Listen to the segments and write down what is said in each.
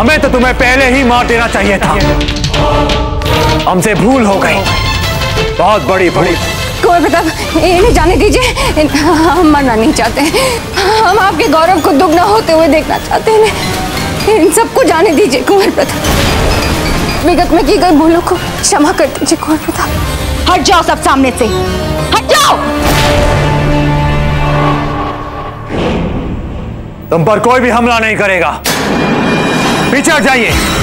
हमें तो तुम्हें पहले ही मार देना चाहिए था। हमसे भूल हो गई बहुत बड़ी भूल। कुंवर प्रताप इन्हें जाने दीजिए। हम मरना नहीं चाहते। हम आपके गौरव को दुगना होते हुए देखना चाहते हैं। इन सबको जाने दीजिए कुंवर प्रताप। विगत में की गई भूलों को क्षमा कर दीजिए कुंवर प्रताप। हट जाओ सब सामने से। हट जाओ! तुम पर कोई भी हमला नहीं करेगा। पीछे हट जाइए।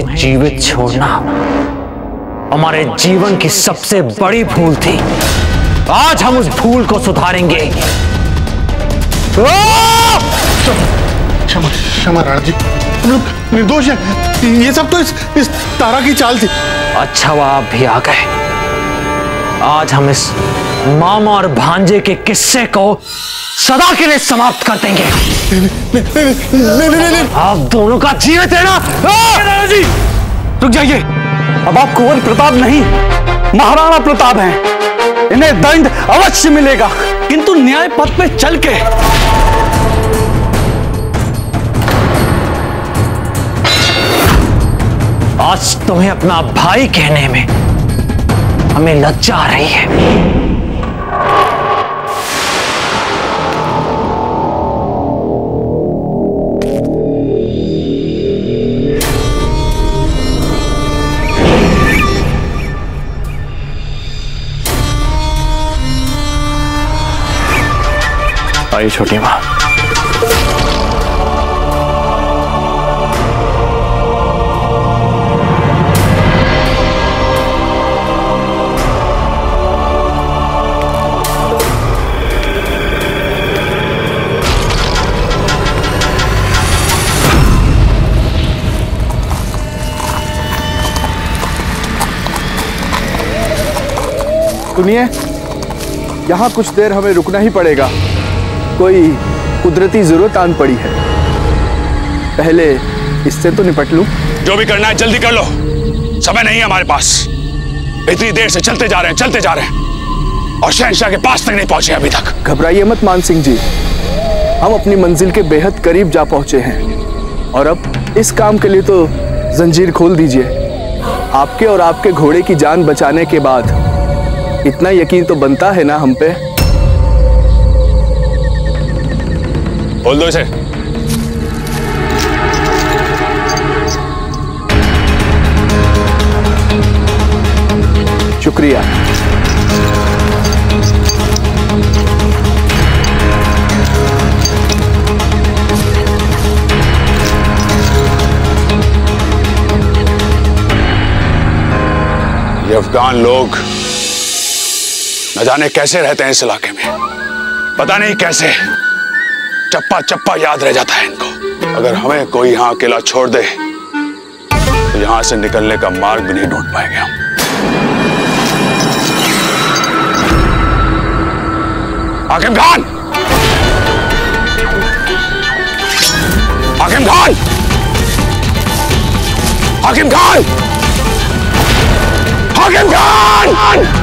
तुम्हें जीवित छोड़ना हमारे जीवन की सबसे बड़ी भूल थी। आज हम उस भूल को सुधारेंगे। क्षमा क्षमा राणा जी हम लोग निर्दोष हैं। ये सब तो इस इस तारा की चाल थी। अच्छा वो आप भी आ गए। आज हम इस मामा और भांजे के किस्से को सदा के लिए समाप्त कर देंगे। आप दोनों का जीवित है ना दादाजी रुक जाइए। अब आप कुंवर प्रताप नहीं, महाराणा प्रताप हैं। इन्हें दंड अवश्य मिलेगा। किंतु न्याय पथ पे चल के। आज तुम्हें अपना भाई कहने में हमें लज्जा आ रही है। आई छोटी माँ। सुनिए यहाँ कुछ देर हमें रुकना ही पड़ेगा। कोई कुदरती ज़रूरत आन पड़ी है। पहले इससे तो निपट लूँ। जो भी करना है जल्दी कर लो। समय नहीं है हमारे पास। इतनी देर से चलते जा रहे हैं चलते जा रहे हैं। और शहनशाह के पास तक नहीं पहुँचे अभी तक। घबराइए मत मान सिंह जी। हम अपनी मंजिल के बेहद करीब जा पहुँचे हैं। और अब इस काम के लिए तो जंजीर खोल दीजिए। आपके और आपके घोड़े की जान बचाने के बाद इतना यकीन तो बनता है ना हम पे? बोल दो इसे शुक्रिया। ये अफगान लोग न जाने कैसे रहते हैं इस इलाके में। पता नहीं कैसे। चप्पा चप्पा याद रह जाता है इनको। अगर हमें कोई यहाँ अकेला छोड़ दे तो यहाँ से निकलने का मार्ग भी नहीं ढूंढ पाएँगे हम। हाकिम खान! हाकिम खान! हाकिम खान! हाकिम खान! आप ठीक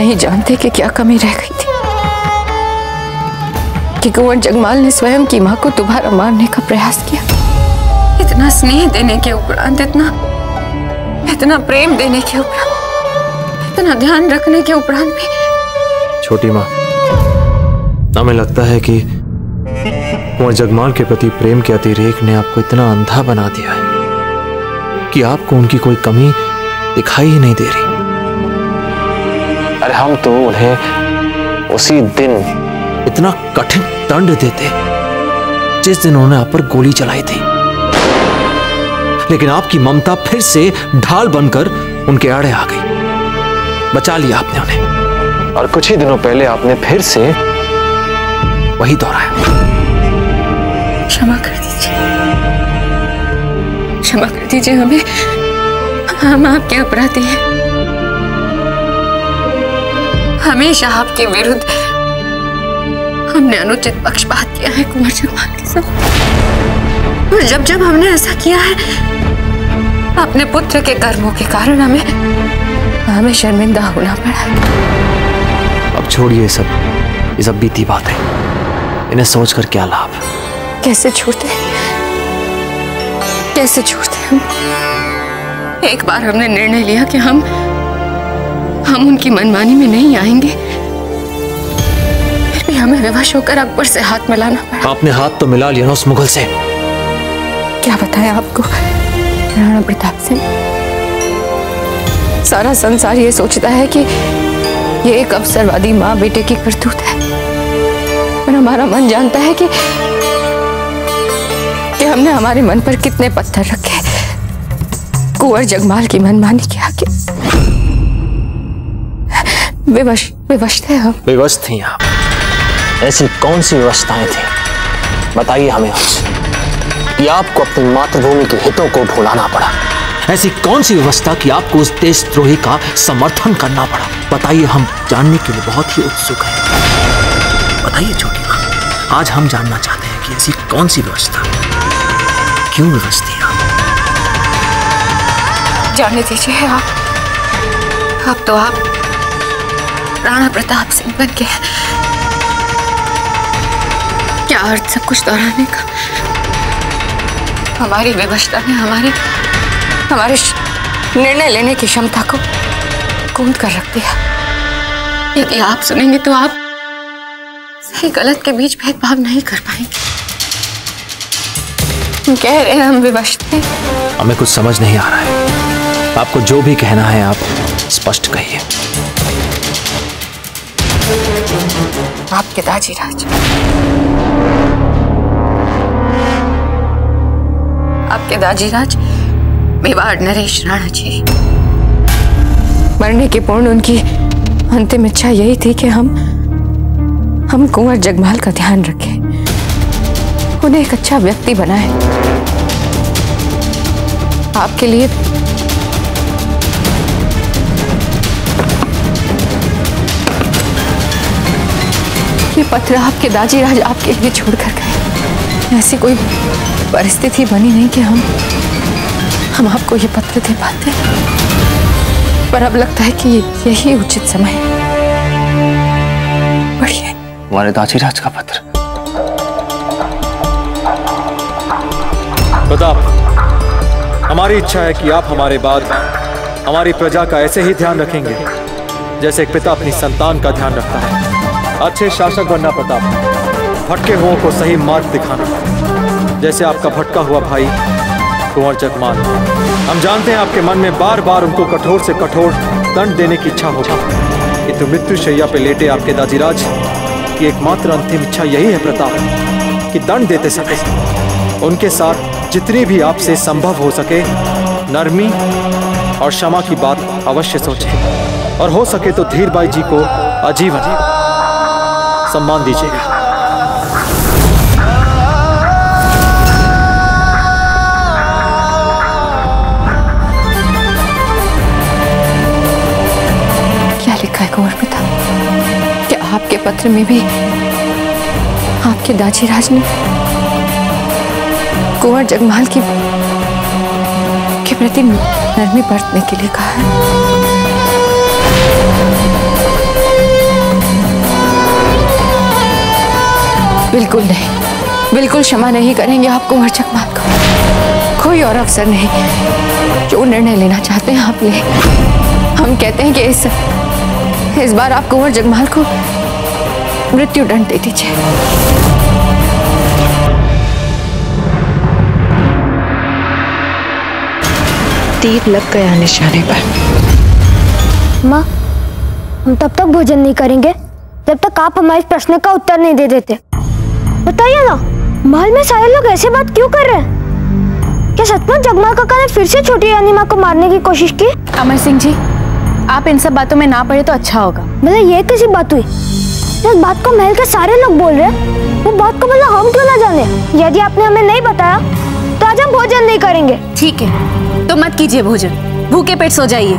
नहीं जानते कि क्या कमी रह गई थी। कि कुंवर जगमाल ने स्वयं की माँ को दोबारा मारने का प्रयास किया। इतना स्नेह देने के उपरांत, इतना इतना प्रेम देने के उपरांत, इतना ध्यान रखने के उपरांत भी। छोटी माँ, हमें लगता है कि कुंवर जगमाल के प्रति प्रेम के अतिरेक ने आपको इतना अंधा बना दिया है कि आपको उनकी कोई कमी दिखाई ही नहीं दे रही। अरे हम तो उन्हें उसी दिन इतना कठिन दंड देते जिस दिन उन्होंने आप पर गोली चलाई थी। लेकिन आपकी ममता फिर से ढाल बनकर उनके आड़े आ गई। बचा लिया आपने उन्हें। और कुछ ही दिनों पहले आपने फिर से वही दोहराया। क्षमा कर दीजिए। क्षमा कर दीजिए हमें। हम आपके अपराधी हैं। हमेशा आपके विरुद्ध हमने अनुचित पक्षपात किया है कुंवर जगमाल के साथ। और जब जब हमने ऐसा किया है अपने पुत्र के कर्मों के कारण हमें हमें शर्मिंदा होना पड़ा। अब छोड़िए सब। ये सब बीती बात। है इन्हें सोचकर क्या लाभ? कैसे छोड़ते कैसे छोड़ते हम? एक बार हमने निर्णय लिया कि हम हम उनकी मनमानी में नहीं आएँगे। फिर भी हमें विवश होकर अकबर से हाथ मिलाना पड़ा। आपने हाथ तो मिला लिया ना उस मुगल से। क्या बताया आपको? राणा प्रताप सिंह सारा संसार ये सोचता है कि ये एक अवसरवादी माँ बेटे की करतूत है। और हमारा मन जानता है कि कि हमने हमारे मन पर कितने पत्थर रखे। कुंवर जगमाल की मनमानी के आगे। विवश विवश थे हम। विवश थी आप ऐसी कौन सी व्यवस्थाएँ थी? बताइए हमें आज। कि आपको अपनी मातृभूमि के हितों को भुलाना पड़ा। ऐसी कौन सी व्यवस्था कि आपको उस देशद्रोही का समर्थन करना पड़ा? बताइए हम जानने के लिए बहुत ही उत्सुक हैं। बताइए छोटी माँ आज हम जानना चाहते हैं कि ऐसी कौन सी व्यवस्था क्यों विवश थी आप? जाने दीजिए आप। अब तो आप राणा प्रताप सिंह बन गए क्या अर्थ सब कुछ दोहराने का? हमारी विवशता ने हमारे हमारे निर्णय लेने की क्षमता को कूद कर रख दिया। यदि आप सुनेंगे तो आप सही गलत के बीच भेदभाव नहीं कर पाएँगे। कह रहे हैं, हम विवश थे हमें कुछ समझ नहीं आ रहा है। आपको जो भी कहना है, आप स्पष्ट कहिए। आपके दाजी राज आपके दाजी राज मेवाड़ नरेश राणा जी मरने के पूर्ण उनकी अंतिम इच्छा यही थी कि हम हम कुंवर जगमाल का ध्यान रखें। उन्हें एक अच्छा व्यक्ति बनाए। आपके लिए ये पत्र आपके दाजी राज आपके लिए छोड़कर गए। ऐसी कोई परिस्थिति बनी नहीं कि हम हम आपको ये पत्र दे पाते। पर अब लगता है कि यही उचित समय है। हमारे दाजीराज का पत्र। प्रताप हमारी इच्छा है कि आप हमारे बाद हमारी प्रजा का ऐसे ही ध्यान रखेंगे जैसे एक पिता अपनी संतान का ध्यान रखता है। अच्छे शासक बनना प्रताप भटके हुओं को सही मार्ग दिखाना। जैसे आपका भटका हुआ भाई, कुंवर जगमाल। हम जानते हैं आपके मन में बार बार उनको कठोर से कठोर दंड देने की इच्छा होगी किंतु मृत्यु शैया पे लेटे आपके दाजीराज की एकमात्र अंतिम इच्छा यही है प्रताप, कि दंड देते सके। उनके साथ जितनी भी आपसे संभव हो सके, नरमी और क्षमा की बात अवश्य सोचें। और हो सके तो धीरबाई जी को आजीवन। सम्मान दीजिएगा। क्या लिखा है कुंवर प्रताप क्या आपके पत्र में भी आपके दाजी राज ने कुंवर जगमाल की के प्रति नरमी बरतने के लिए कहा है? बिल्कुल नहीं। बिल्कुल क्षमा नहीं करेंगे आप कुंवर जगमाल को। कोई और अवसर नहीं। जो निर्णय लेना चाहते हैं आप ले। हम कहते हैं कि इस इस बार आप कुंवर जगमाल को मृत्यु दंड दे दीजिए। तीर लग गया निशाने पर। माँ, हम तब तक भोजन नहीं करेंगे जब तक आप हमारे प्रश्न का उत्तर नहीं दे देते। बताइए ना महल में सारे लोग ऐसे बात क्यों कर रहे हैं? क्या सचमुच जगमाल काका ने फिर से छोटी रानी माँ को मारने की कोशिश की? अमर सिंह जी आप इन सब बातों में ना पड़े तो अच्छा होगा। मतलब ये कैसी बात हुई? जिस बात को महल के सारे लोग बोल रहे हैं। वो बात को मतलब हम क्यों ना जाने? यदि आपने हमें नहीं बताया तो आज हम भोजन नहीं करेंगे। ठीक है तो मत कीजिए भोजन। भूखे पेट सो जाइए।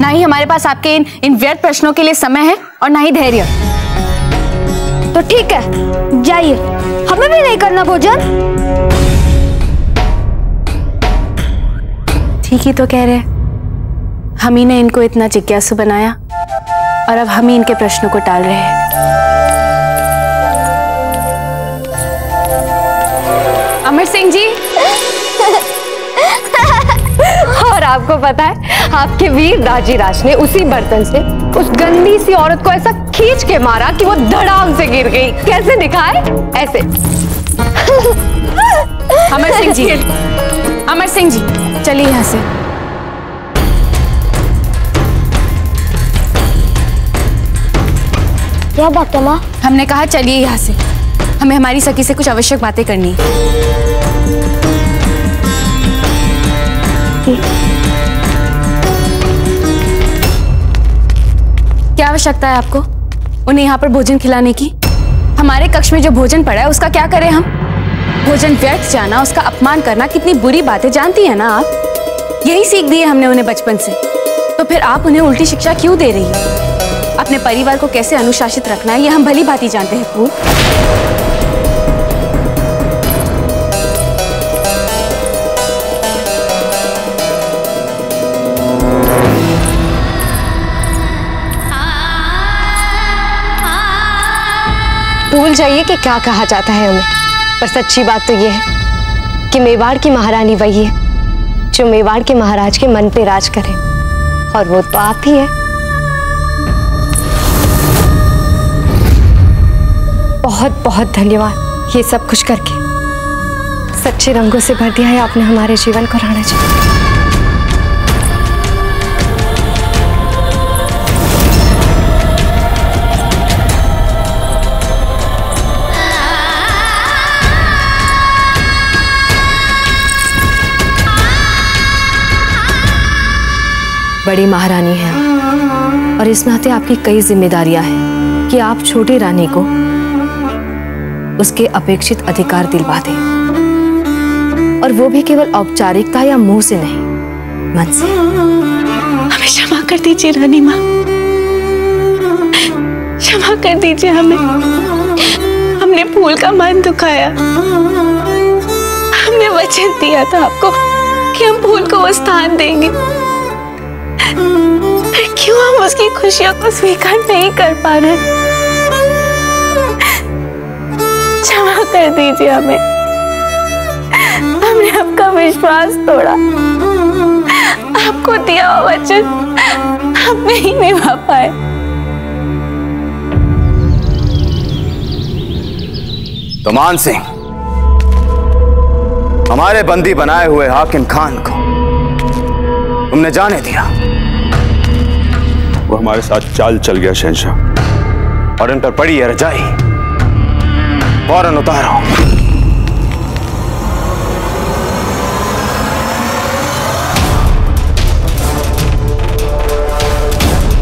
ना ही हमारे पास आपके इन इन व्यर्थ प्रश्नों के लिए समय है और ना ही धैर्य। तो ठीक है जाइए। हमें भी नहीं करना भोजन। ठीक ही तो कह रहे हम ही ने इनको इतना जिज्ञासु बनाया और अब हम ही इनके प्रश्नों को टाल रहे हैं। अमर सिंह जी। और आपको पता है आपके वीर दाजी राज ने उसी बर्तन से उस गंदी सी औरत को ऐसा खींच के मारा कि वो धड़ाम से गिर गई। कैसे दिखाए ऐसे। अमर सिंह जी। अमर सिंह जी चलिए यहाँ से। क्या बात है माँ? हमने कहा चलिए यहाँ से। हमें हमारी सखी से कुछ आवश्यक बातें करनी है। क्या आवश्यकता है आपको? उन्हें यहाँ पर भोजन खिलाने की? हमारे कक्ष में जो भोजन पड़ा है, उसका क्या करें हम? भोजन व्यर्थ जाना, उसका अपमान करना कितनी बुरी बातें जानती है ना आप? यही सीख दी हमने उन्हें बचपन से। तो फिर आप उन्हें उल्टी शिक्षा क्यों दे रही है? अपने परिवार को कैसे अनुशासित रखना है, ये हम भली भांति जानते हैं फूल जाइए कि क्या कहा जाता है हमें पर सच्ची बात तो यह है कि मेवाड़ की महारानी वही है, जो मेवाड़ के महाराज के मन पे राज करे। और वो तो आप ही है। बहुत बहुत धन्यवाद ये सब कुछ करके। सच्चे रंगों से भर दिया है आपने हमारे जीवन को, राणा जी। बड़ी महारानी हैं। और इस नाते आपकी कई जिम्मेदारियाँ हैं कि आप छोटी रानी को उसके अपेक्षित अधिकार दिलवा दें। और वो भी केवल औपचारिकता या मुँह से नहीं, मन से। हमें क्षमा कर दीजिए रानी माँ। क्षमा कर दीजिए हमें। हमने फूल का मन दुखाया। हमने वचन दिया था आपको कि हम फूल को वो स्थान देंगे। फिर क्यों हम उसकी खुशियों को स्वीकार नहीं कर पा रहे। क्षमा कर दीजिए हमें। हमने आपका विश्वास तोड़ा। आपको दिया हुआ वचन हम नहीं निभा पाए। तो मान सिंह, हमारे बंदी बनाए हुए हाकिम खान को तुमने जाने दिया। वो हमारे साथ चाल चल गया शहनशाह। और इन पर पड़ी है रजाई। फ़ौरन उतारो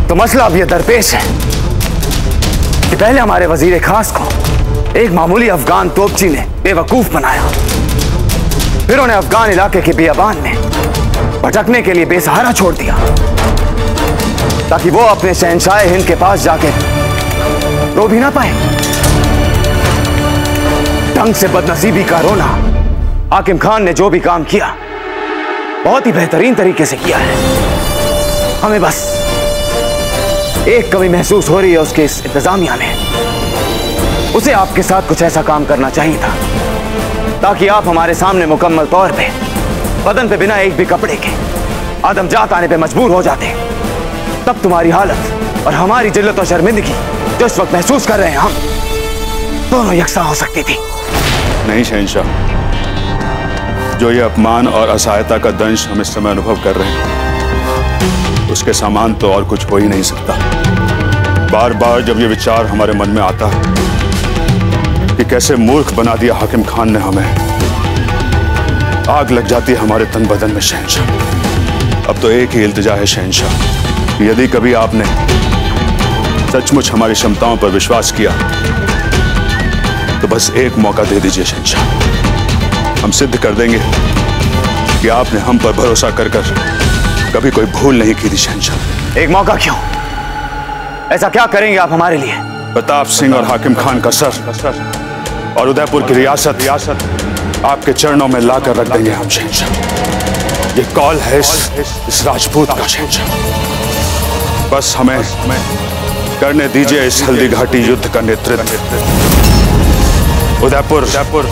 तो मसला अब यह दरपेश है कि पहले हमारे वज़ीर खास को एक मामूली अफगान तोपची ने बेवकूफ़ बनाया। फिर उन्हें अफगान इलाके के बियाबान में भटकने के लिए बेसहारा छोड़ दिया। ताकि वो अपने शहनशाह हिंद के पास जाके रो भी ना पाए। ढंग से बदनसीबी का रोना, हाकिम खान ने जो भी काम किया, बहुत ही बेहतरीन तरीके से किया है। हमें बस एक कमी महसूस हो रही है उसके इस इंतजामिया में। उसे आपके साथ कुछ ऐसा काम करना चाहिए था, ताकि आप हमारे सामने मुकम्मल तौर पे, बदन पे बिना एक भी कपड़े के, आदमजात आने पे मजबूर हो जाते। तब तुम्हारी हालत और हमारी जिल्लत और शर्मिंदगी जो इस वक्त महसूस कर रहे हैं हम, दोनों यकसा हो सकती थी। नहीं, शहनशाह। जो ये अपमान और असहायता का दंश हम इस समय अनुभव कर रहे हैं, उसके समान तो और कुछ हो ही नहीं सकता। बार बार जब ये विचार हमारे मन में आता है कि कैसे मूर्ख बना दिया हाकिम खान ने हमें, आग लग जाती है हमारे तन बदन में, शहनशाह। अब तो एक ही इल्तिजा है, शहनशाह। यदि कभी आपने सचमुच हमारी क्षमताओं पर विश्वास किया तो बस एक मौका दे दीजिए शहनशाह हम सिद्ध कर देंगे कि आपने हम पर भरोसा कर कर कभी कोई भूल नहीं की थी शहनशाह एक मौका क्यों? ऐसा क्या करेंगे आप हमारे लिए? प्रताप सिंह और हाकिम खान का सर और उदयपुर की रियासत रियासत आपके चरणों में लाकर रख देंगे हम शहनशाह ये कॉल है इस, इस राजपूत का शहनशाह बस हमें करने दीजिए इस हल्दी घाटी युद्ध का नेतृत्व। उदयपुर उदयपुर।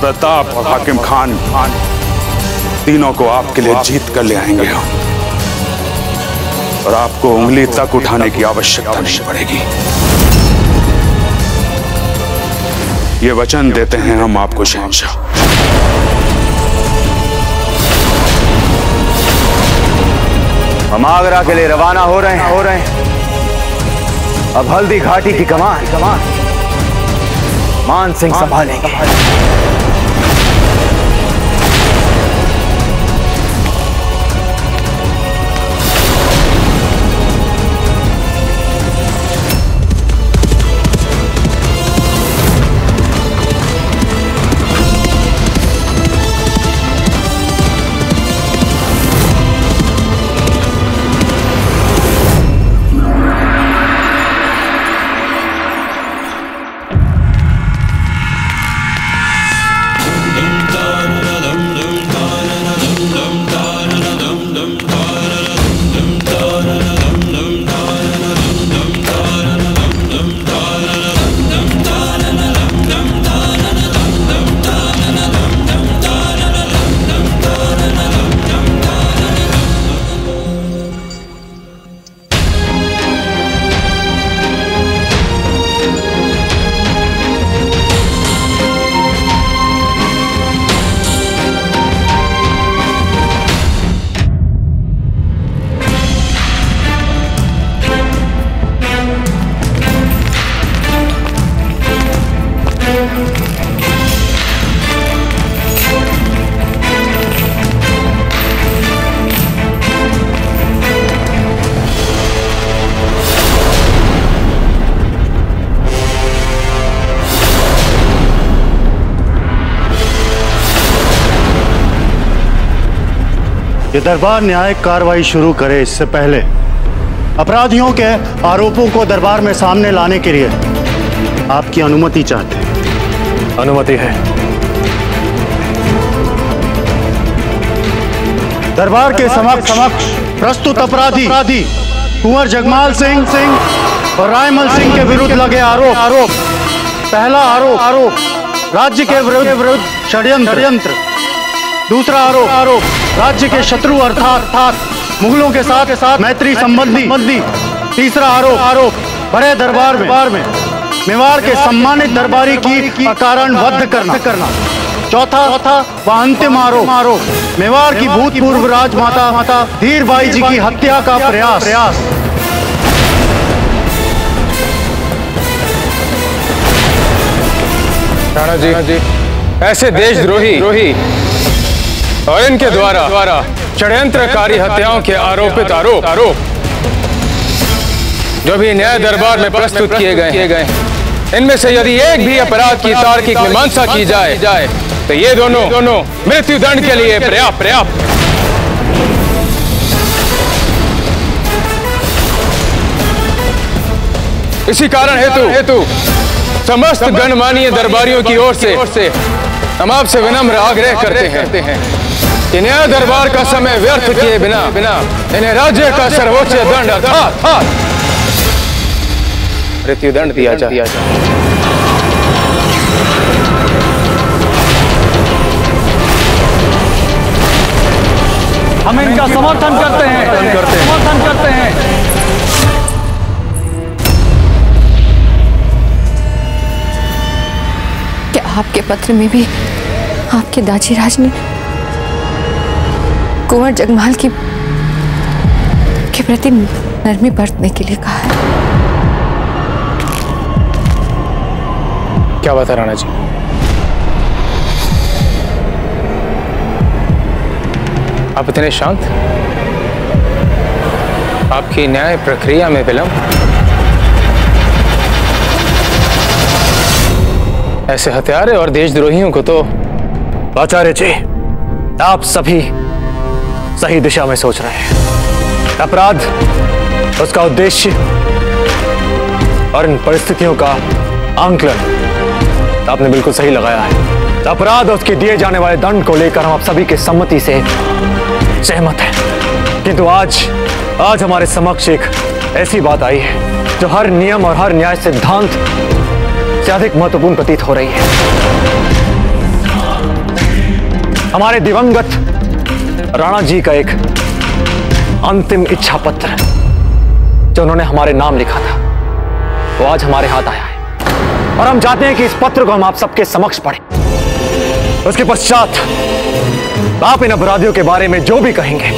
प्रताप और हाकिम खान खान तीनों को आपके लिए जीत कर ले आएँगे हम। और आपको उंगली तक उठाने की आवश्यकता नहीं पड़ेगी। ये वचन देते हैं हम आपको शहनशाह हम आगरा के लिए रवाना हो रहे हैं। हो रहे हैं। अब हल्दी घाटी की कमान। कमान। मान सिंह संभालेंगे। ये दरबार न्यायिक कार्रवाई शुरू करे इससे पहले। अपराधियों के आरोपों को दरबार में सामने लाने के लिए आपकी अनुमति चाहते हैं। अनुमति है। दरबार के समक्ष समक्ष प्रस्तुत अपराधी अपराधी कुंवर जगमाल सिंह सिंह और रायमल सिंह के विरुद्ध लगे आरोप। आरोप पहला आरोप आरोप राज्य के विरुद्ध षड्यंत्र। दूसरा आरोप आरोप राज्य के शत्रु अर्थात अर्थात मुगलों के साथ के साथ मैत्री संबंधी तीसरा आरोप आरोप। बड़े दरबार में दरबार में। मेवाड़ के सम्मानित दरबारी की कारण वध करना। करना। चौथा चौथा व अंतिम आरोप आरोप। मेवाड़ की भूतपूर्व राजमाता माता माता धीर बाई जी की हत्या का प्रयास। प्रयास। जी ऐसे देशद्रोही द्रोही और इनके द्वारा द्वारा षड्यंत्रकारी हत्याओं के आरोपित आरोप आरोप जो भी न्याय दरबार में प्रस्तुत किए गए गए इनमें से यदि एक भी अपराध की तार्किक मीमांसा की जाए जाए तो ये दोनों दोनों मृत्यु दंड के लिए पर्याप्त। पर्याप्त इसी कारण हेतु हेतु, समस्त गणमान्य दरबारियों की ओर से हम आपसे विनम्र आग्रह करते हैं। इन्हें दरबार का समय व्यर्थ किए बिना बिना इन्हें राज्य का सर्वोच्च दंड मृत्यु दंड दिया जा दिया हम इनका समर्थन करते हैं। समर्थन करते हैं। क्या आपके पत्र में भी आपके दाजीराज ने कुंवर जगमाल की के प्रति नरमी बरतने के लिए कहा है। क्या बात है राणा जी? आप इतने शांत? आपकी न्याय प्रक्रिया में विलंब। ऐसे हत्यारे और देशद्रोहियों को तो आचार्य जी आप सभी सही दिशा में सोच रहे हैं। अपराध, उसका उद्देश्य और इन परिस्थितियों का आंकलन आपने बिल्कुल सही लगाया है। अपराध और उसके दिए जाने वाले दंड को लेकर हम आप सभी के सम्मति से सहमत हैं। किंतु आज आज हमारे समक्ष एक ऐसी बात आई है, जो हर नियम और हर न्याय सिद्धांत से अधिक महत्वपूर्ण प्रतीत हो रही है। हमारे दिवंगत राणा जी का एक अंतिम इच्छा पत्र जो उन्होंने हमारे नाम लिखा था। वो आज हमारे हाथ आया है। और हम चाहते हैं कि इस पत्र को हम आप सबके समक्ष पढ़ें। उसके पश्चात आप इन अपराधियों के बारे में जो भी कहेंगे,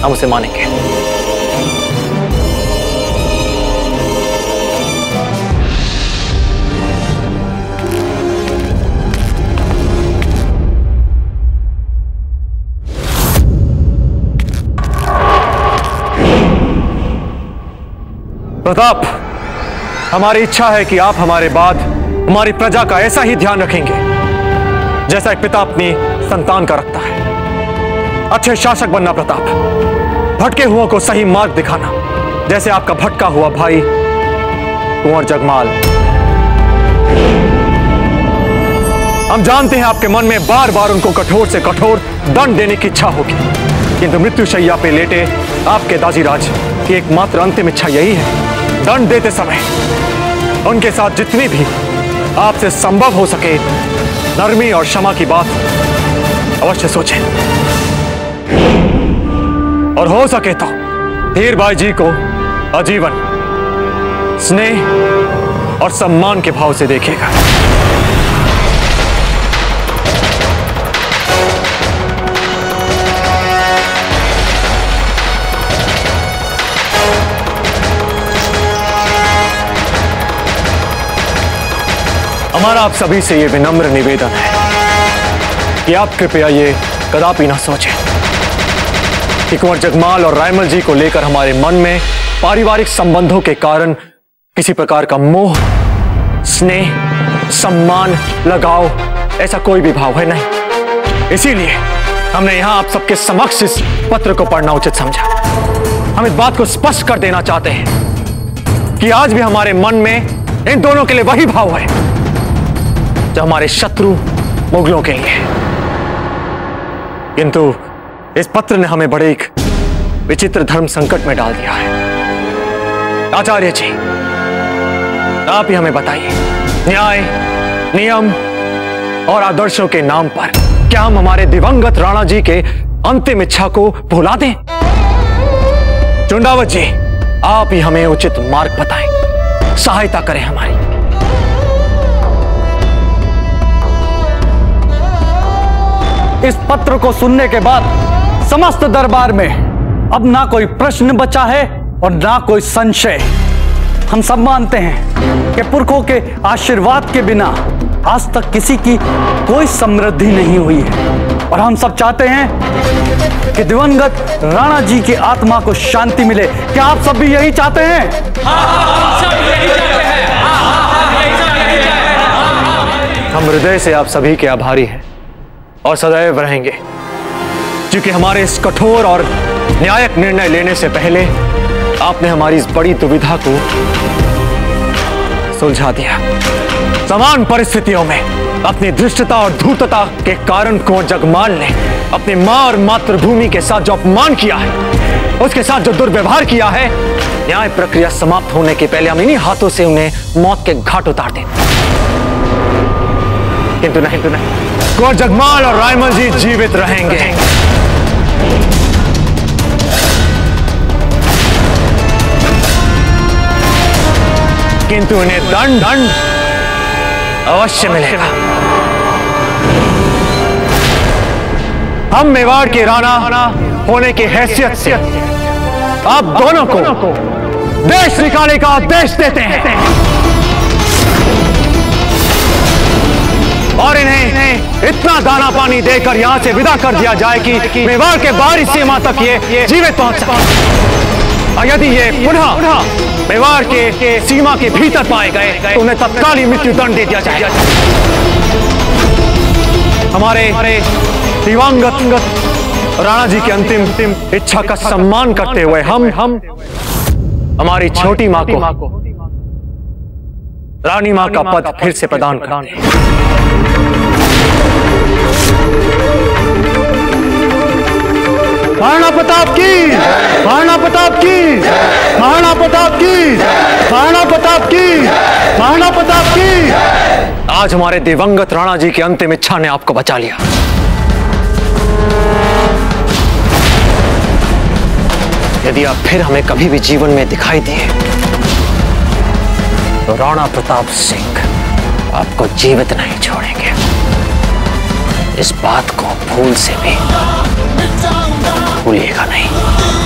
हम उसे मानेंगे। प्रताप, हमारी इच्छा है कि आप हमारे बाद हमारी प्रजा का ऐसा ही ध्यान रखेंगे, जैसा एक पिता अपनी संतान का रखता है। अच्छे शासक बनना प्रताप, भटके हुओं को सही मार्ग दिखाना, जैसे आपका भटका हुआ भाई कुंवर जगमाल। हम जानते हैं आपके मन में बार बार उनको कठोर से कठोर दंड देने की इच्छा होगी, किंतु मृत्यु शैया पे लेटे आपके दाजीराज की एकमात्र अंतिम इच्छा यही है। दंड देते समय उनके साथ जितनी भी आपसे संभव हो सके नरमी और क्षमा की बात अवश्य सोचें। और हो सके तो धीर भाई जी को आजीवन, स्नेह और सम्मान के भाव से देखेगा हमारा आप सभी से ये विनम्र निवेदन है कि आप कृपया ये कदापि ना सोचें। कि कुंवर जगमाल और रायमल जी को लेकर हमारे मन में पारिवारिक संबंधों के कारण किसी प्रकार का मोह, स्नेह, सम्मान, लगाव, ऐसा कोई भी भाव है नहीं। इसीलिए हमने यहाँ आप सबके समक्ष इस पत्र को पढ़ना उचित समझा। हम इस बात को स्पष्ट कर देना चाहते हैं कि आज भी हमारे मन में इन दोनों के लिए वही भाव है। जो हमारे शत्रु मुगलों के लिए। किंतु इस पत्र ने हमें बड़े एक विचित्र धर्म संकट में डाल दिया है। आचार्य जी, आप ही हमें बताइए, न्याय, नियम और आदर्शों के नाम पर क्या हम हमारे दिवंगत राणा जी के अंतिम इच्छा को भुला दें? चुंडावत जी, आप ही हमें उचित मार्ग बताएँ। सहायता करें हमारी। इस पत्र को सुनने के बाद समस्त दरबार में अब ना कोई प्रश्न बचा है और ना कोई संशय। हम सब मानते हैं कि पुरखों के आशीर्वाद के बिना आज तक किसी की कोई समृद्धि नहीं हुई है। और हम सब चाहते हैं कि दिवंगत राणा जी की आत्मा को शांति मिले। क्या आप सब भी यही चाहते हैं? हम हृदय से आप सभी के आभारी हैं। और सदैव रहेंगे। क्योंकि हमारे इस कठोर और न्यायिक निर्णय लेने से पहले आपने हमारी इस बड़ी दुविधा को सुलझा दिया। समान परिस्थितियों में अपनी धृष्टता और धूर्तता के कारण कुंवर जगमाल ने अपनी माँ और मातृभूमि के साथ जो अपमान किया है, उसके साथ जो दुर्व्यवहार किया है, न्याय प्रक्रिया समाप्त होने के पहले हम इन्हीं हाथों से उन्हें मौत के घाट उतार दें। किंतु नहीं तो नहीं। कुंवर जगमाल और रायमल जी जीवित रहेंगे। किंतु इन्हें दंड दंड अवश्य मिलेगा। हम मेवाड़ के राणा होने की हैसियत से आप दोनों को देश निकालने का आदेश देते हैं। और इन्हें इतना दाना पानी देकर यहाँ से विदा कर दिया जाए कि मेवाड़ के बाहरी सीमा तक ये जीवित पहुँच यदि ये पुनः मेवाड़ के सीमा के भीतर पाए गए तो उन्हें तत्कालीन मृत्यु दंड दे दिया जाए। हमारे दिवंगत राणा जी की अंतिम अंतिम इच्छा का सम्मान करते हुए हम हम हमारी छोटी माँ को रानी माँ का पद फिर से प्रदान करते हैं। महाराणा प्रताप की महाराणा प्रताप की महाराणा प्रताप की महाराणा प्रताप की महाराणा प्रताप की। आज हमारे दिवंगत राणा जी की अंतिम इच्छा ने आपको बचा लिया। यदि आप फिर हमें कभी भी जीवन में दिखाई दिए तो राणा प्रताप सिंह आपको जीवित नहीं छोड़ेंगे। इस बात को भूल से भी भूलिएगा नहीं।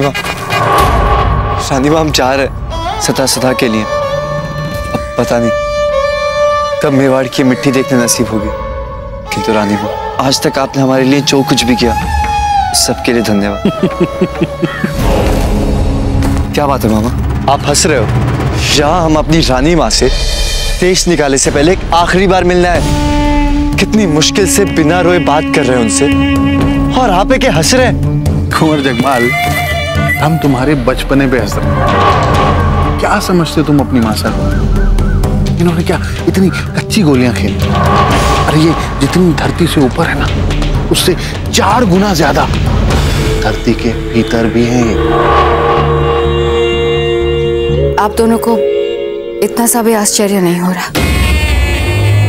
रानी माँ हम रहे हैं सदा सदा के लिए। अब पता नहीं कब मेवाड़ की मिट्टी देखने नसीब होगी। किंतु रानी माँ आज तक आपने हमारे लिए जो कुछ भी किया सबके लिए धन्यवाद। क्या बात है मामा? आप हंस रहे हो। यहाँ हम अपनी रानी माँ से देश निकाले से पहले एक आखिरी बार मिलना है। कितनी मुश्किल से बिना रोए बात कर रहे हैं उनसे। और आप के हंस रहे हैं। कुंवर जगमाल हम तुम्हारे बचपने पे हंस रहे क्या समझते तुम अपनी माँ से इन्होंने क्या इतनी कच्ची गोलियाँ खेली? अरे ये जितनी धरती से ऊपर है ना उससे चार गुना ज़्यादा। धरती के भीतर भी है ये। आप दोनों को इतना सा भी आश्चर्य नहीं हो रहा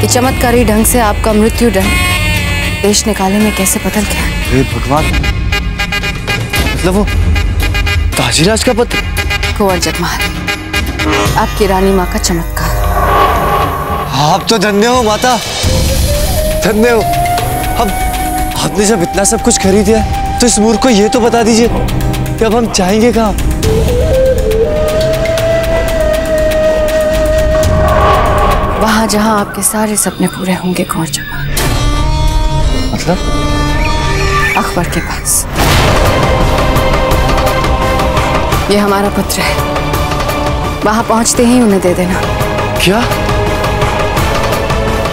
कि चमत्कारी ढंग से आपका मृत्यु दंड देश निकाले में कैसे बदल गया? हे भगवान मतलब वो ताजीराज का पत्र कुंवर जगमाल आपकी रानी माँ का चमत्कार। आप तो धन्य हो माता। धन्य हो। अब आपने जब इतना सब कुछ खरीद है, तो इस मूर्ख को ये तो बता दीजिए कि अब हम जाएँगे कहाँ? वहाँ जहाँ आपके सारे सपने पूरे होंगे कुंवर जगमाल मतलब? अकबर के पास। ये हमारा पुत्र है। वहाँ पहुँचते ही उन्हें दे देना। क्या?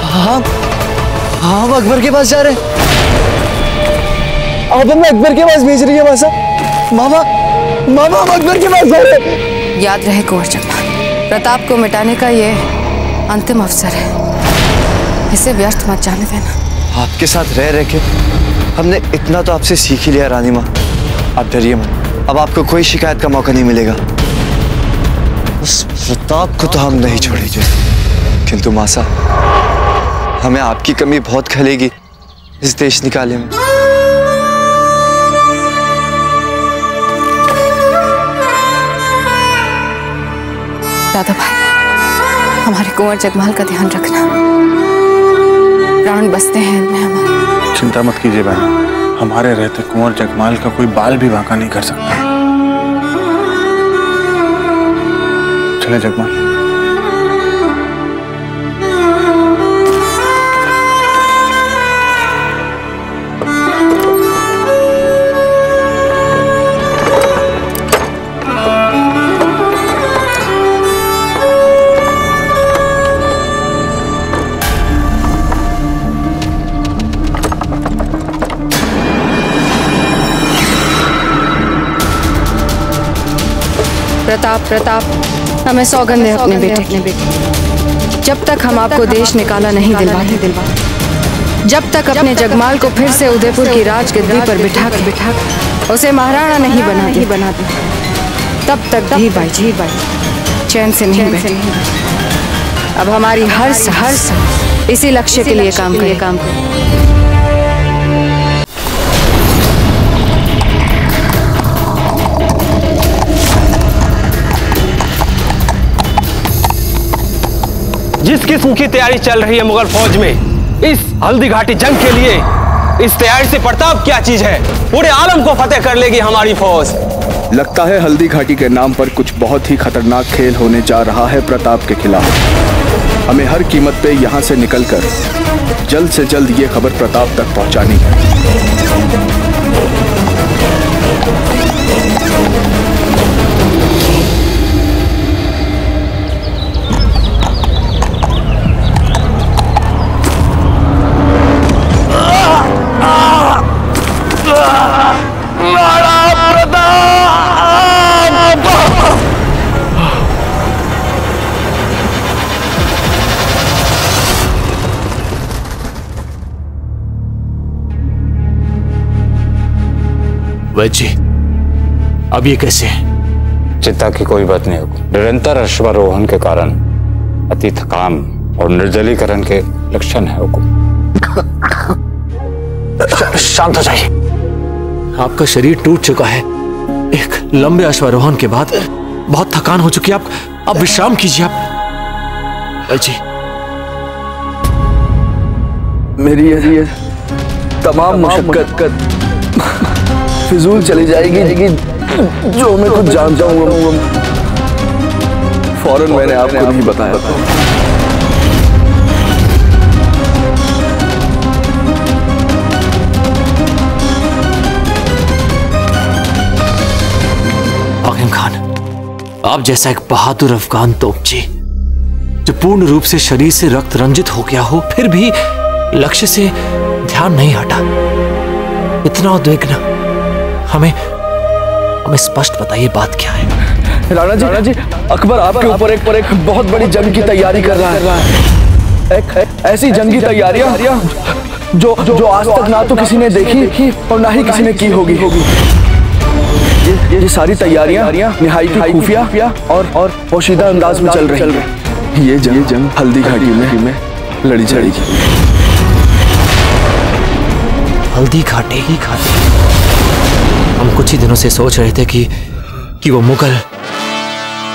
हाँ हाँ हम अकबर के पास जा रहे हैं। अब हमें अकबर के पास भेज रही है मासा। मामा मामा हम अकबर के पास जा रहे हैं। याद रहे कुंवर जगमाल प्रताप को मिटाने का ये अंतिम अवसर है। इसे व्यर्थ मत जाने देना। आपके साथ रह रह के हमने इतना तो आपसे सीख ही लिया रानी माँ। आप डरिए मत। अब आपको कोई शिकायत का मौका नहीं मिलेगा। उस प्रताप को तो हम नहीं छोड़ेंगे। किंतु मासा हमें आपकी कमी बहुत खलेगी इस देश निकाले में। दादा भाई हमारे कुंवर जगमाल का ध्यान रखना। प्राण बसते हैं इनमें हमारे चिंता मत कीजिए बहन। हमारे रहते कुंवर जगमाल का कोई बाल भी बांका नहीं कर सकता। चले जगमाल। प्रताप हमें सौगंध है अपने बेटे की जब तक हम आपको देश निकाला नहीं दिलवाते। दिलवा जब तक अपने जगमाल को फिर से उदयपुर की राजगद्दी पर बिठा कर बिठा उसे महाराणा नहीं बना नहीं बना दी तब तक भी बाई जी बाई चैन से नहीं बैठे। अब हमारी हर हर इसी लक्ष्य के लिए काम करें। काम करें। जिस किस्म की तैयारी चल रही है मुगल फौज में, इस हल्दी घाटी जंग के लिए, इस तैयारी से प्रताप क्या चीज़ है? पूरे आलम को फतेह कर लेगी हमारी फौज। लगता है हल्दी घाटी के नाम पर कुछ बहुत ही खतरनाक खेल होने जा रहा है प्रताप के खिलाफ। हमें हर कीमत पे यहाँ से निकलकर जल्द से जल्द ये खबर प्रताप तक पहुँचानी है। वैद जी अब ये कैसे है? चिंता की कोई बात नहीं होगी निरंतर अश्वारोहण के कारण अति थकान और निर्जलीकरण के लक्षण है हुकुम शांत हो जाइए। आपका शरीर टूट चुका है। एक लंबे अश्वारोहण के बाद बहुत थकान हो चुकी है। आप अब विश्राम कीजिए आप। जी मेरी ये ये तमाम मुशक्कत। फिजूल चली जाएगी लेकिन जो मैं खुद जानता हूँ फ़ौरन मैंने आपको नहीं बताया था। खान, आप जैसा एक बहादुर अफगान तोपची जो पूर्ण रूप से शरीर से रक्त रंजित हो गया हो, फिर भी लक्ष्य से ध्यान नहीं हटा। इतना उद्विग्न हमें हमें स्पष्ट बताइए बात क्या है। राणा जी राणा जी अकबर आपके ऊपर एक पर एक बहुत बड़ी जंग की तैयारी कर रहा है। एक, ऐसी जंगी तैयारियाँ जो जो आज तक ना तो किसी ने देखी और ना ही किसी ने की होगी। होगी ये, ये सारी तैयारियाँ निहायती खुफिया और और पोशीदा अंदाज में चल रही हैं। ये जंग जंग हल्दी घाटी में में लड़ी जाएगी हल्दी घाटे ही घाटे। हम कुछ ही दिनों से सोच रहे थे कि कि वो मुगल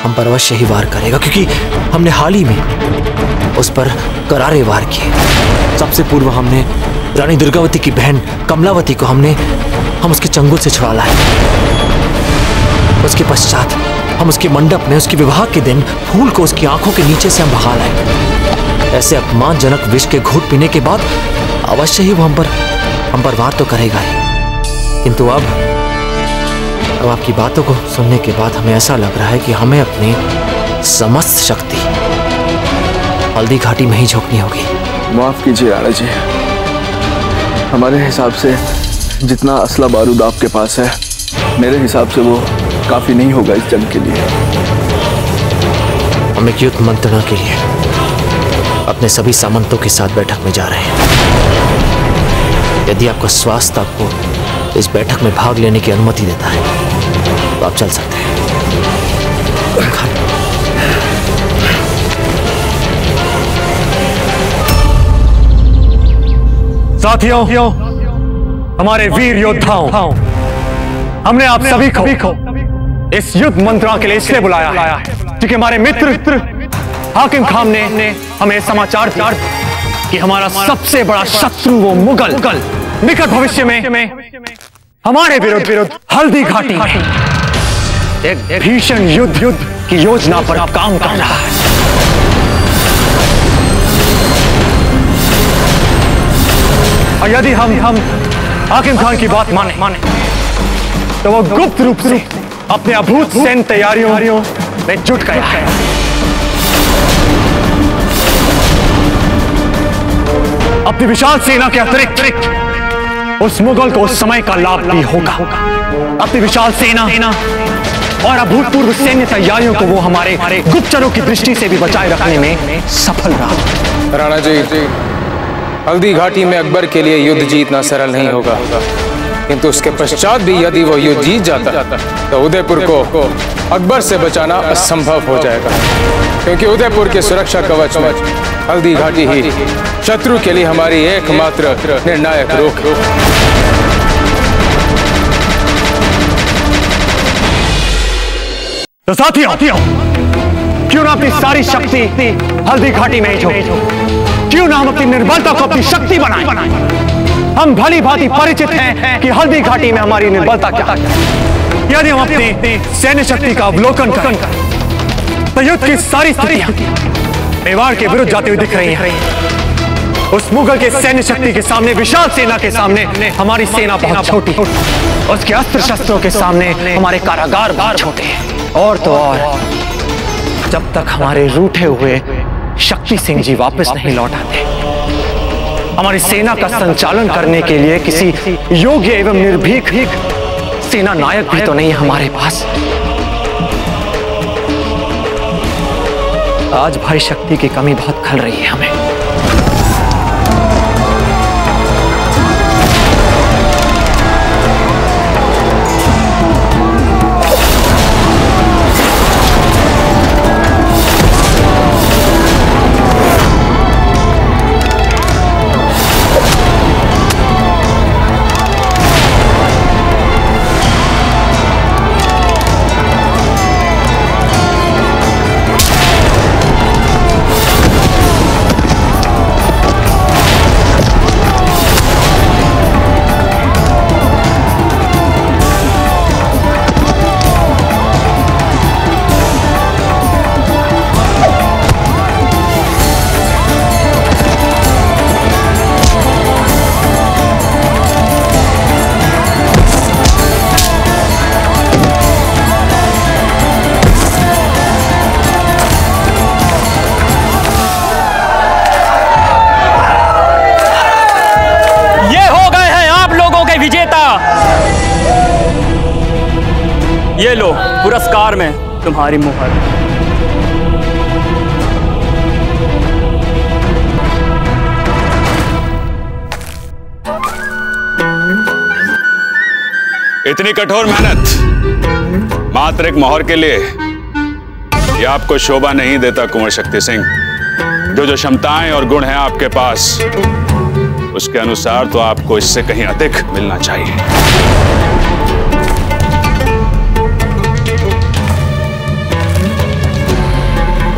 हम पर अवश्य ही वार करेगा, क्योंकि हमने हाल ही में उस पर करारे वार किए। सबसे पूर्व हमने रानी दुर्गावती की बहन कमलावती को हमने, हम उसके चंगुल से छुड़ा लाए उसके पश्चात हम उसके मंडप में, उसके विवाह के दिन फूल को उसकी आँखों के नीचे से हम भगा लाए। ऐसे अपमानजनक विष के घूट पीने के बाद अवश्य ही वो हम पर हम पर वार तो करेगा ही। किंतु अब अब आपकी बातों को सुनने के बाद हमें ऐसा लग रहा है कि हमें अपनी समस्त शक्ति हल्दी घाटी में ही झोंकनी होगी। माफ़ कीजिए राणा जी। हमारे हिसाब से जितना असला बारूद आपके पास है मेरे हिसाब से वो काफ़ी नहीं होगा इस जंग के लिए। हम एक युद्ध मंत्रणा के लिए अपने सभी सामंतों के साथ बैठक में जा रहे हैं। यदि आपका स्वास्थ्य आपको इस बैठक में भाग लेने की अनुमति देता है तो आप चल सकते हैं। खान साथियों हमारे वीर योद्धाओं हमने आप सभी को इस युद्ध मंत्रणा के लिए इसलिए बुलाया है क्योंकि हमारे मित्र मित्र हाकिम खान ने हमें समाचार दिया कि हमारा सबसे बड़ा शत्रु वो मुगल निकट भविष्य में हमारे विरुद्ध विरुद्ध हल्दी घाटी एक भीषण युद्ध युद्ध की योजना पर आप काम कर रहा है। और यदि हम हम हाकिम खान की बात माने माने तो वो गुप्त रूप से अपने अभूत सैन्य तैयारियों में जुट गया है। अपनी विशाल सेना के अतिरिक्त उस मुगल को उस समय का लाभ भी होगा। अपनी विशाल सेना और अभूतपूर्व सैन्य तैयारियों को वो हमारे गुप्तचरों की दृष्टि से भी बचाए रखने में सफल रहा। राणा जी, हल्दी घाटी में अकबर के लिए युद्ध जीतना सरल नहीं होगा। किंतु उसके पश्चात भी यदि वो युद्ध जीत जाता तो उदयपुर को अकबर से बचाना असंभव हो जाएगा। क्योंकि उदयपुर के सुरक्षा कवच में हल्दी घाटी ही शत्रु के लिए हमारी एकमात्र निर्णायक रोक तो साथियों क्यों ना अपनी सारी शक्ति हल्दी घाटी में ही क्यों ना हम अपनी निर्बलता को अपनी शक्ति बनाएँ। हम भली भांति परिचित हैं कि हल्दी घाटी में हमारी निर्बलता क्या है। यदि हम अपनी सैन्य शक्ति का अवलोकन करें तो युद्ध की सारी स्थितियाँ मेवाड़ के विरुद्ध जाती हुई दिख रही हैं। उस मुगल के सैन्य शक्ति के सामने विशाल सेना के सामने हमारी सेना बहुत छोटी उसके अस्त्र शस्त्रों के सामने हमारे कारागार बहुत छोटे हैं। और तो और। जब तक हमारे रूठे हुए शक्ति सिंह जी वापस नहीं लौट आते, हमारी सेना का संचालन करने के लिए किसी योग्य एवं निर्भीक सेना नायक भी तो नहीं हमारे पास। आज भाई शक्ति की कमी बहुत खल रही है हमें। विजेता। ये लो, पुरस्कार में तुम्हारी मुहर। इतनी कठोर मेहनत मात्र एक मोहर के लिए, ये आपको शोभा नहीं देता कुंवर शक्ति सिंह। जो जो क्षमताएँ और गुण हैं आपके पास उसके अनुसार तो आपको इससे कहीं अधिक मिलना चाहिए।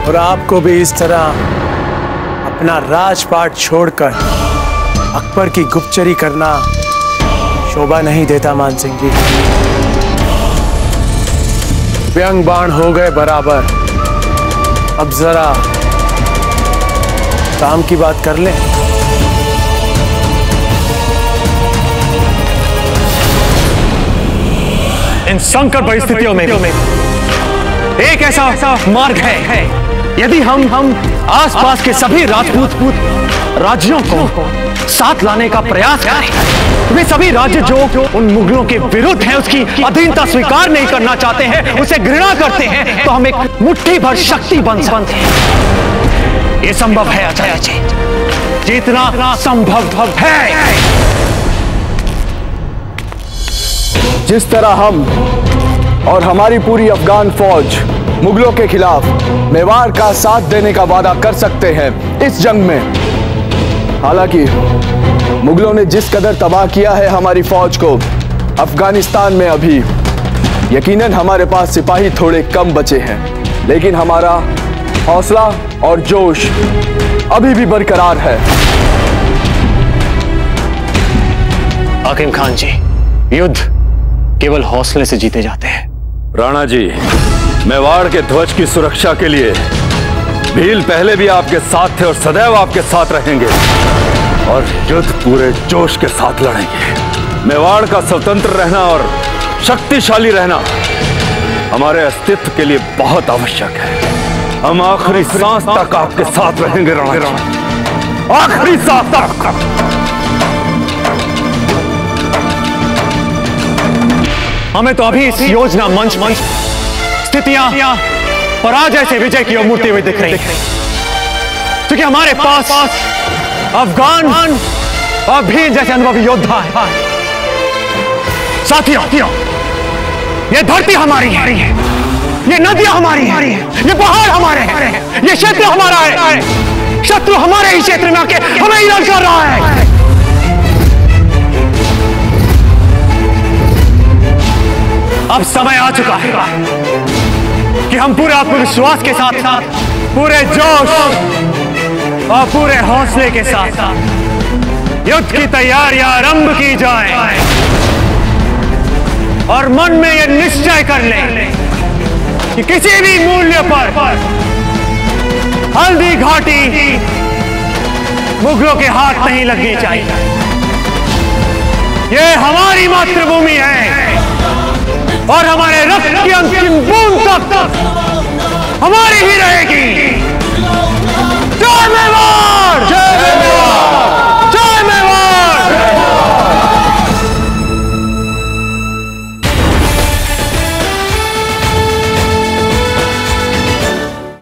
और आपको भी इस तरह अपना राजपाट छोड़कर अकबर की गुप्तचरी करना शोभा नहीं देता मान सिंह जी। व्यंग बाण हो गए बराबर। अब जरा काम की बात कर लें। इन संकट परिस्थितियों में एक ऐसा मार्ग है, यदि हम हम आसपास के सभी राजपूत राज्यों को साथ लाने का प्रयास करें, वे सभी राज्य जो उन मुगलों के विरुद्ध हैं, उसकी अधीनता स्वीकार नहीं करना चाहते हैं, उसे घृणा करते हैं तो हम एक मुट्ठी भर शक्ति बन सकते हैं। ये संभव है, अजय। जी जितना संभव है। जिस तरह हम और हमारी पूरी अफगान फौज मुगलों के खिलाफ मेवाड़ का साथ देने का वादा कर सकते हैं इस जंग में। हालाँकि मुगलों ने जिस कदर तबाह किया है हमारी फौज को, अफ़गानिस्तान में अभी यकीनन हमारे पास सिपाही थोड़े कम बचे हैं, लेकिन हमारा हौसला और जोश अभी भी बरकरार है। हाकिम खान जी, युद्ध केवल हौसले से जीते जाते हैं। राणा जी मेवाड़ के ध्वज की सुरक्षा के लिए भील पहले भी आपके साथ थे और सदैव आपके साथ रहेंगे और युद्ध पूरे जोश के साथ लड़ेंगे। मेवाड़ का स्वतंत्र रहना और शक्तिशाली रहना हमारे अस्तित्व के लिए बहुत आवश्यक है। हम आखिरी सांस तक आपके साथ रहेंगे, राणा आखिरी सांस तक। हमें तो अभी इस योजना मंच मंच, स्थितियाँ पराजय से विजय की ओर हुई दिख रही है। क्योंकि हमारे पास अफगान और भील जैसे अनुभवी योद्धा है। साथियों, ये धरती हमारी है। ये नदियाँ हमारी हैं। ये पहाड़ हमारे हैं। ये क्षेत्र हमारा है। शत्रु हमारे ही क्षेत्र में आके हमें ही कर रहा है। अब समय आ चुका है कि हम पूरे आत्मविश्वास के साथ साथ पूरे जोश और पूरे हौसले के साथ साथ युद्ध की तैयारियाँ आरंभ की जाए और मन में यह निश्चय कर ले कि किसी भी मूल्य पर हल्दी घाटी मुगलों के हाथ नहीं लगनी चाहिए। ये हमारी मातृभूमि है। और हमारे रक्त की अंतिम बूंद तक तक हमारी ही रहेगी। जय मेवाड़! जय मेवाड़!